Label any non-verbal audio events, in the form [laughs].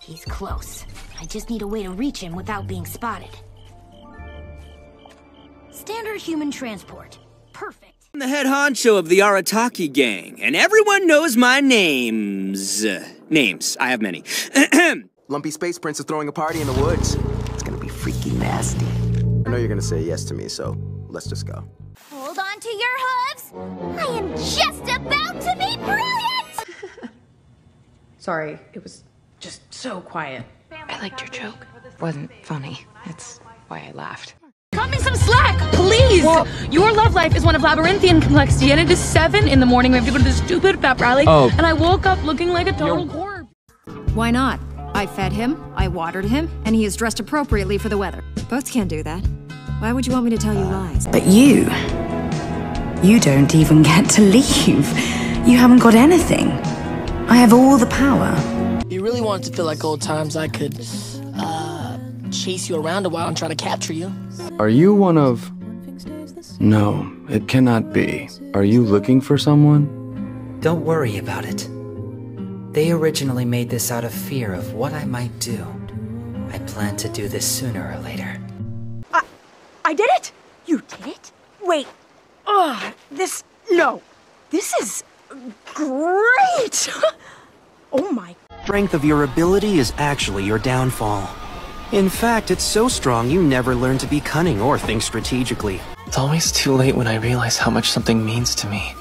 He's close. I just need a way to reach him without being spotted. Standard human transport. Perfect. I'm the head honcho of the Arataki gang, and everyone knows my names. Uh, names. I have many. [clears throat] Lumpy Space Prince is throwing a party in the woods. It's gonna be freaky nasty. I know you're gonna say yes to me, so let's just go. Hold on to your hooves. I am just about to be brilliant! [laughs] Sorry, it was just so quiet. I liked your joke. Wasn't funny. That's why I laughed. Cut me some slack, please! Your love life is one of labyrinthian complexity, and it is 7 in the morning. We have to go to this stupid pep rally, Oh. and I woke up looking like a total corpse. Why not? I fed him, I watered him, and he is dressed appropriately for the weather. Boats can't do that. Why would you want me to tell you uh, lies? But you. You don't even get to leave. You haven't got anything. I have all the power. You really want it to feel like old times, I could, uh, chase you around a while and try to capture you. Are you one of. No, it cannot be. Are you looking for someone? Don't worry about it. They originally made this out of fear of what I might do. I plan to do this sooner or later. I I did it! You did it? Wait. Ugh, this. No. This is great! [laughs] oh my. Strength of your ability is actually your downfall. In fact, it's so strong you never learn to be cunning or think strategically. It's always too late when I realize how much something means to me.